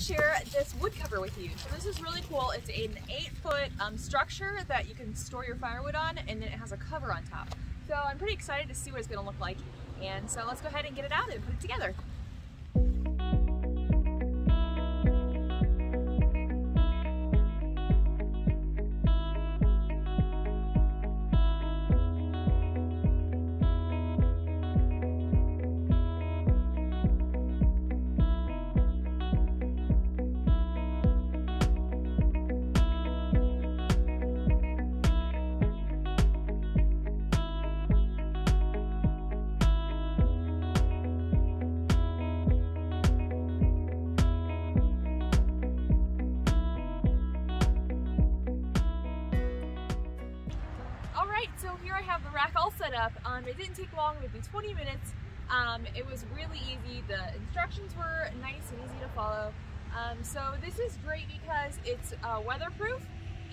share this wood cover with you. So this is really cool. It's an eight foot um, structure that you can store your firewood on and then it has a cover on top. So I'm pretty excited to see what it's gonna look like. And so let's go ahead and get it out and put it together. Alright, so here I have the rack all set up. Um, it didn't take long, maybe 20 minutes. Um, it was really easy. The instructions were nice and easy to follow. Um, so this is great because it's uh, weatherproof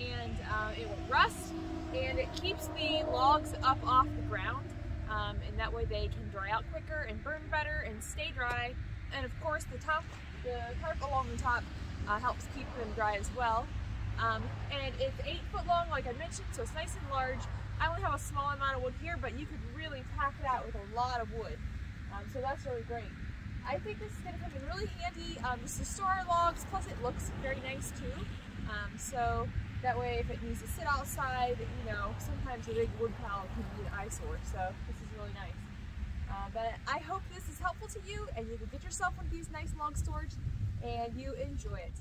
and uh, it won't rust and it keeps the logs up off the ground um, and that way they can dry out quicker and burn better and stay dry. And of course the top, the tarp along the top uh, helps keep them dry as well. Um, and it's eight foot long, like I mentioned, so it's nice and large. I only have a small amount of wood here, but you could really pack it out with a lot of wood. Um, so that's really great. I think this is going to come in really handy um, just to store our logs, plus it looks very nice too. Um, so that way if it needs to sit outside, you know, sometimes a big wood pile can be an eyesore, so this is really nice. Uh, but I hope this is helpful to you and you can get yourself one of these nice log storage and you enjoy it.